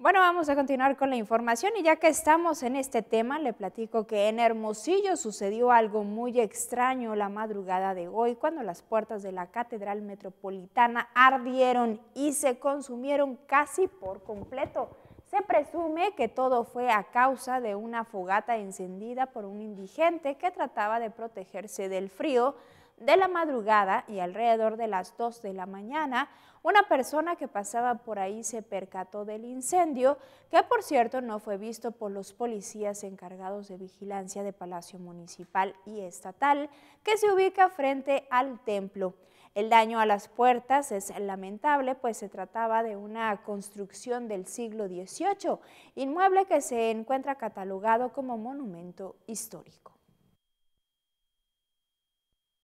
Bueno, vamos a continuar con la información y ya que estamos en este tema, le platico que en Hermosillo sucedió algo muy extraño la madrugada de hoy cuando las puertas de la Catedral Metropolitana ardieron y se consumieron casi por completo. Se presume que todo fue a causa de una fogata encendida por un indigente que trataba de protegerse del frío de la madrugada y alrededor de las 2 de la mañana, una persona que pasaba por ahí se percató del incendio, que por cierto no fue visto por los policías encargados de vigilancia de Palacio Municipal y Estatal, que se ubica frente al templo. El daño a las puertas es lamentable, pues se trataba de una construcción del siglo XVIII, inmueble que se encuentra catalogado como monumento histórico.